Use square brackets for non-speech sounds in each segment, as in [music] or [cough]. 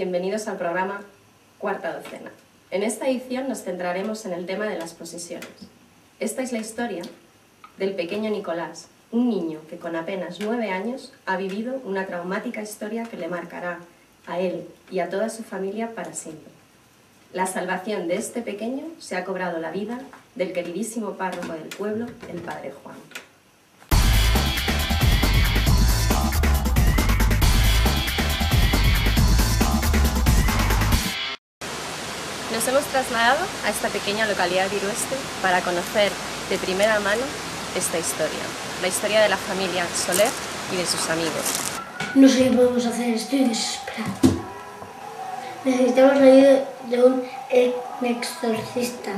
bienvenidos al programa Cuarta Docena. En esta edición nos centraremos en el tema de las posesiones. Esta es la historia del pequeño Nicolás, un niño que con apenas nueve años ha vivido una traumática historia que le marcará a él y a toda su familia para siempre. La salvación de este pequeño se ha cobrado la vida del queridísimo párroco del pueblo, el Padre Juan. Nos hemos trasladado a esta pequeña localidad de Irueste para conocer de primera mano esta historia, la historia de la familia Soler y de sus amigos. No sé qué podemos hacer, estoy desesperado. Necesitamos la ayuda de un exorcista.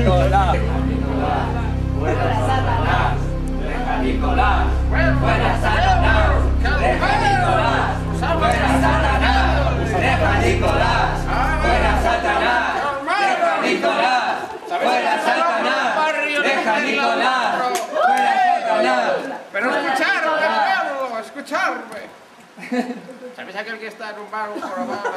Nicolás, fuera Satanás, deja Nicolás, fuera Satanás, deja Nicolás, fuera Satanás, deja Nicolás, fuera Satanás, deja Nicolás, fuera Satanás, deja Nicolás, fuera Satanás. Pero escucharme, escucharme. ¿Sabes aquel que está en un bar un jorobado?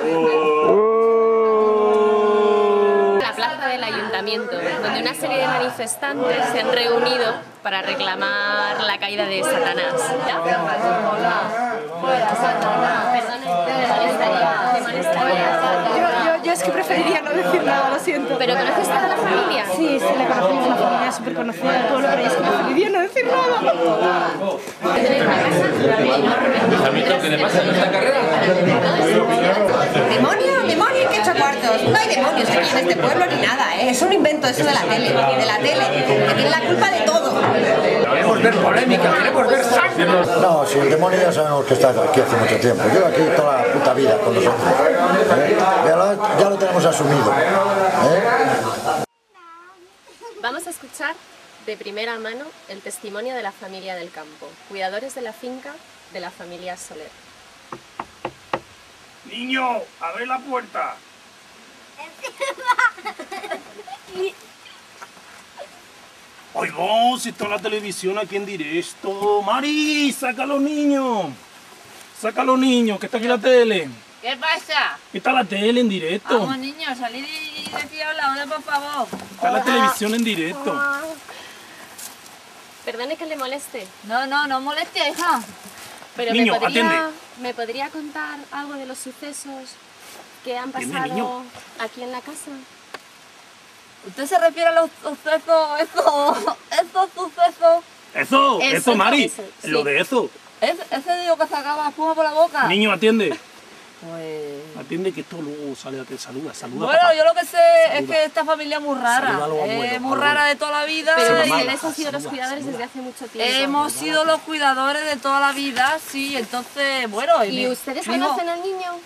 la plaza del ayuntamiento, donde una serie de manifestantes se han reunido para reclamar la caída de Satanás. Yo es que preferiría no decir nada, lo siento. ¿Pero conoces toda la familia? Sí, sí, la conocemos, una familia súper conocida del pueblo, pero es que preferiría no decir nada. ¿Qué le pasa en esta carrera? ¿Demonio? ¿Demonio? ¿Qué ocho cuartos? No hay demonios aquí en este pueblo ni nada, ¿eh? Es un invento eso de la tele, de la tele, que tiene la culpa de todo. Queremos ver polémica, queremos ver sangre. No, si el demonio ya sabemos que está aquí hace mucho tiempo. Lleva aquí toda la puta vida con nosotros. ¿eh? Ya, lo, ya lo tenemos asumido. ¿eh? Vamos a escuchar de primera mano el testimonio de la familia del campo, cuidadores de la finca de la familia Soler. Niño, abre la puerta. [laughs] Oigo, si está la televisión aquí en directo. Mari, saca a los niños. Saca a los niños, que está aquí la tele. ¿Qué pasa? Está la tele en directo. Vamos niños, salid y decid hola, hola por favor. Está la televisión en directo. Perdone que le moleste, No, no, no moleste, hija. pero Niño, me, podría, atiende. ¿me podría contar algo de los sucesos que han pasado aquí en la casa? ¿Usted se refiere a los sucesos, eso, esos sucesos? Eso, eso, Eso, Mari. eso, sí. Lo de eso. ¿Es, ¿Ese digo que sacaba espuma por la boca? Niño, atiende. Pues... Atiende que esto luego sale a que saluda, saluda. Bueno, papá. yo lo que sé es que esta familia es muy rara. Es a muy rara de toda la vida. Pero y han sido los cuidadores saluda. desde hace mucho tiempo. Hemos sido los cuidadores de toda la vida, sí, entonces, bueno... ¿Y ustedes conocen al niño?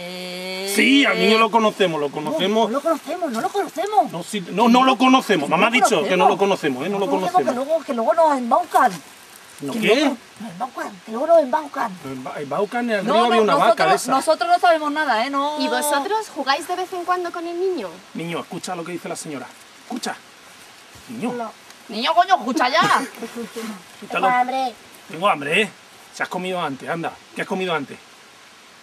Eh, Sí, al niño lo conocemos, lo No, conocemos. no lo conocemos, no lo conocemos. No, sí, no, no lo conocemos. Mamá ha No dicho que no lo conocemos, ¿eh? No lo Que conocemos. luego, que luego nos embaucan. ¿No Que qué? luego Nos embaucan, que luego nos embaucan. En Ba- en Baucan arriba No, había no, una vaca de nosotros, esa. nosotros no sabemos nada, ¿eh? No... ¿Y vosotros jugáis de vez en cuando con el niño? Niño, escucha lo que dice la señora. Escucha. Niño, Niño, coño, escucha ya. [laughs] escúchalo. Hambre. Tengo hambre, ¿eh? Se has comido antes, anda. ¿Qué has comido antes?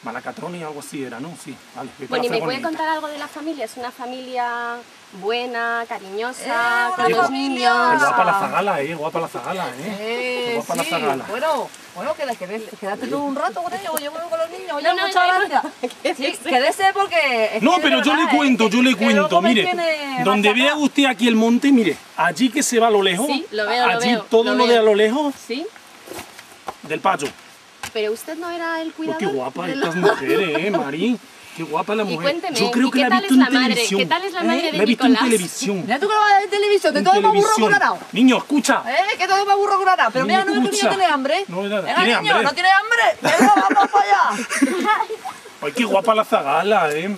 Malacatrón y algo así era, ¿no? Sí, vale. Bueno, ¿y me puede contar algo de la familia? ¿Es una familia buena, cariñosa, Eh, con los niños? Qué guapa la zagala, ¿eh? Guapa la zagala, ¿eh? Eh, guapa la zagala. bueno, bueno, quédate, tú un rato con ellos, yo voy con los niños, oye, No, no, muchas no, gracias. Sí, quédese porque... No, pero yo le cuento, yo le cuento. Mire, donde vea usted aquí el monte, mire, allí que se va a lo lejos. Sí, lo veo, lo allí veo, todo lo lo, de veo. a lo lejos ¿Sí? del payo. Pero usted no era el cuidador. qué guapa de estas mujeres, [laughs] ¿eh, Marín? Qué guapa la Y mujer. cuénteme, Yo creo ¿y que qué la he tal es la en madre? televisión. ¿Qué tal es la madre de La he visto Nicolás? en televisión. Mira tú que lo vas a ver en televisión, te En todo más burro que televisión. un arao. Niño, escucha. ¿Eh? Que todo más burro que un arao. Pero mira, no es que niño tiene hambre. No, nada, Venga, tiene niño, hambre. no tiene hambre. Venga, vamos para allá. [laughs] Ay, qué guapa la zagala, ¿eh?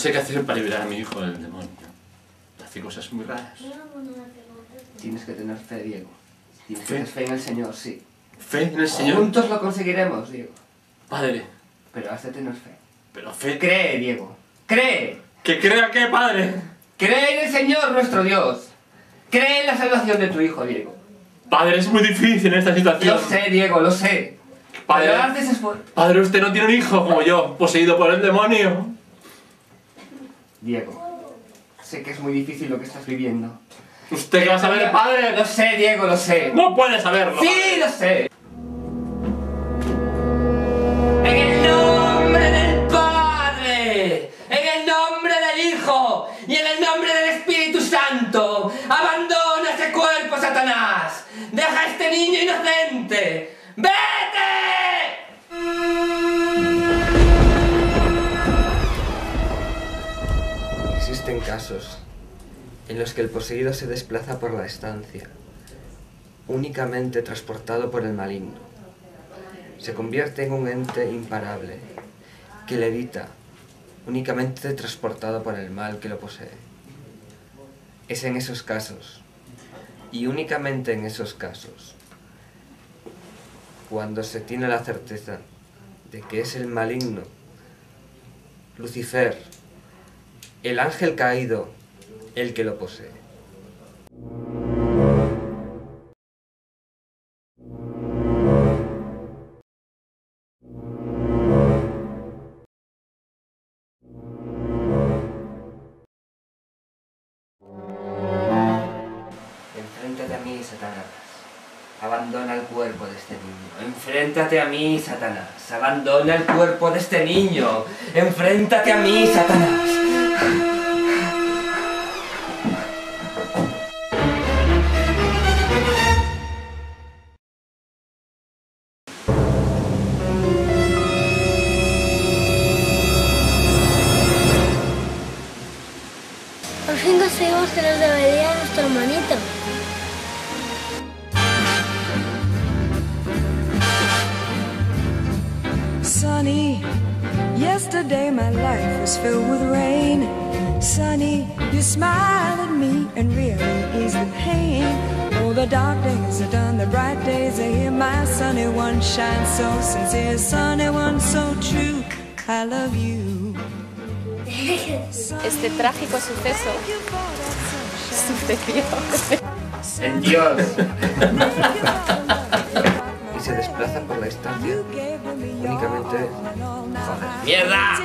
Sé qué hacer para liberar a mi hijo del demonio. Hace cosas muy raras. Tienes que tener fe, Diego. Tienes que ¿Fe? tener fe en el Señor, sí. Fe en el Señor. Juntos lo conseguiremos, Diego. Padre, Pero has de tener fe. pero fe... Cree, Diego. Cree. ¿Que crea qué, padre? Cree en el Señor nuestro Dios. Cree en la salvación de tu hijo, Diego. Padre, es muy difícil en esta situación. Lo sé, Diego, lo sé. Padre. Padre, usted no tiene un hijo como yo, poseído por el demonio. Diego, sé que es muy difícil lo que estás viviendo. ¿Usted qué va a saber, padre? Lo sé, Diego, lo sé. No puede saberlo. Sí, lo sé. Casos en los que el poseído se desplaza por la estancia, únicamente transportado por el maligno. Se convierte en un ente imparable, que levita, únicamente transportado por el mal que lo posee. Es en esos casos, y únicamente en esos casos, cuando se tiene la certeza de que es el maligno, Lucifer, el ángel caído, el que lo posee. Enfréntate a mí, Satanás. Abandona el cuerpo de este niño. Enfréntate a mí, Satanás. Abandona el cuerpo de este niño. Enfréntate a mí, Satanás. Debería nuestro. Sunny, yesterday my life was filled with rain. Sunny, you smiled at me and really eased the pain. Oh, the dark days are done, the bright days are here. My sunny one shines so sincere, sunny one so true. I love you. [laughs] Este trágico suceso sucedió. En Dios. [laughs] y se desplaza por la estancia. Únicamente. Joder. ¡Mierda!